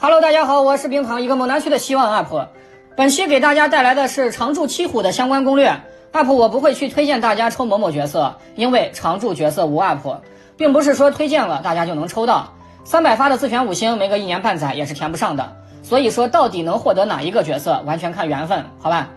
Hello，大家好，我是冰糖，一个猛男区的希望 UP。本期给大家带来的是常驻七虎的相关攻略。UP 我不会去推荐大家抽某某角色，因为常驻角色无 UP，并不是说推荐了大家就能抽到。三百发的自选五星，没个一年半载也是填不上的。所以说，到底能获得哪一个角色，完全看缘分，好吧？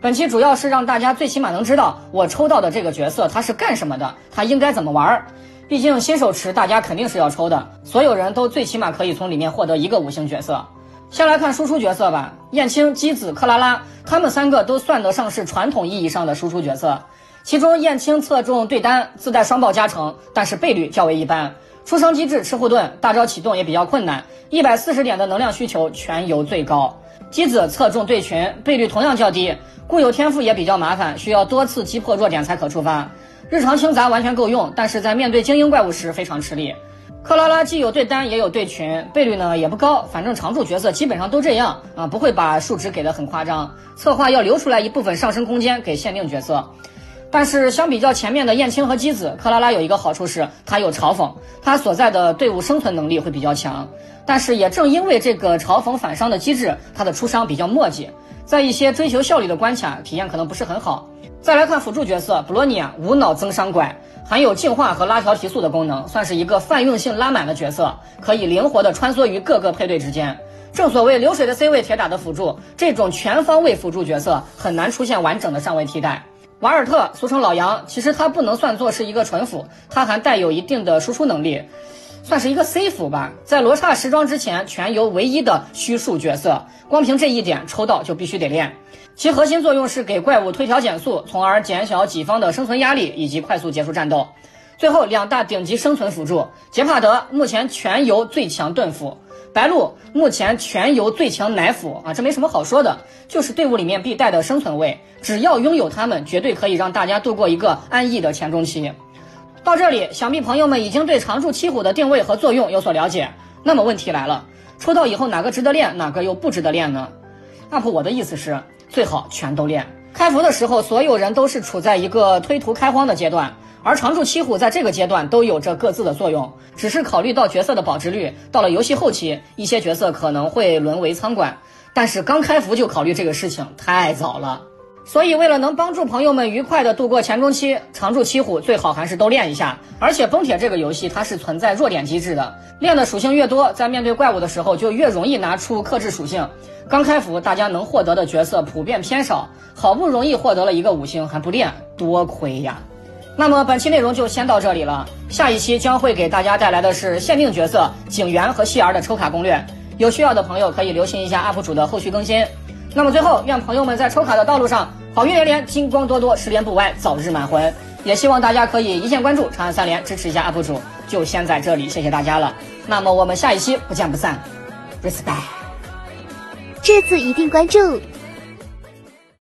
本期主要是让大家最起码能知道我抽到的这个角色他是干什么的，他应该怎么玩儿。毕竟新手池大家肯定是要抽的，所有人都最起码可以从里面获得一个五星角色。先来看输出角色吧，燕青、姬子、克拉拉，他们三个都算得上是传统意义上的输出角色。其中燕青侧重对单，自带双爆加成，但是倍率较为一般。出生机制吃护盾，大招启动也比较困难，一百四十点的能量需求全游最高。姬子侧重对群，倍率同样较低，固有天赋也比较麻烦，需要多次击破弱点才可触发。日常清杂完全够用，但是在面对精英怪物时非常吃力。克拉拉既有对单也有对群，倍率呢也不高，反正常驻角色基本上都这样啊，不会把数值给的很夸张。策划要留出来一部分上升空间给限定角色。但是相比较前面的燕青和姬子，克拉拉有一个好处是她有嘲讽，她所在的队伍生存能力会比较强。但是也正因为这个嘲讽反伤的机制，她的出伤比较磨迹，在一些追求效率的关卡体验可能不是很好。再来看辅助角色布罗尼亚，无脑增伤怪。含有净化和拉条提速的功能，算是一个泛用性拉满的角色，可以灵活的穿梭于各个配对之间。正所谓流水的 C 位，铁打的辅助，这种全方位辅助角色很难出现完整的上位替代。瓦尔特，俗称老杨，其实他不能算作是一个纯辅，他还带有一定的输出能力，算是一个 C 辅吧。在罗刹时装之前，全游唯一的虚数角色，光凭这一点抽到就必须得练。其核心作用是给怪物推条减速，从而减小己方的生存压力以及快速结束战斗。最后两大顶级生存辅助，杰帕德目前全游最强盾辅，白鹿目前全游最强奶辅啊，这没什么好说的，就是队伍里面必带的生存位，只要拥有他们，绝对可以让大家度过一个安逸的前中期。到这里，想必朋友们已经对常驻七虎的定位和作用有所了解。那么问题来了，抽到以后哪个值得练，哪个又不值得练呢？UP 我的意思是。最好全都练。开服的时候，所有人都是处在一个推图开荒的阶段，而常驻七虎在这个阶段都有着各自的作用，只是考虑到角色的保值率，到了游戏后期，一些角色可能会沦为仓管。但是刚开服就考虑这个事情太早了。所以，为了能帮助朋友们愉快的度过前中期，常驻七虎最好还是都练一下。而且，崩铁这个游戏它是存在弱点机制的，练的属性越多，在面对怪物的时候就越容易拿出克制属性。刚开服，大家能获得的角色普遍偏少，好不容易获得了一个五星还不练，多亏呀！那么本期内容就先到这里了，下一期将会给大家带来的是限定角色警员和希儿的抽卡攻略，有需要的朋友可以留心一下 UP 主的后续更新。那么最后，愿朋友们在抽卡的道路上好运连连，金光多多，十连不歪，早日满魂。也希望大家可以一键关注，长按三连，支持一下 UP 主。就先在这里，谢谢大家了。那么我们下一期不见不散，respect。这次一定关注。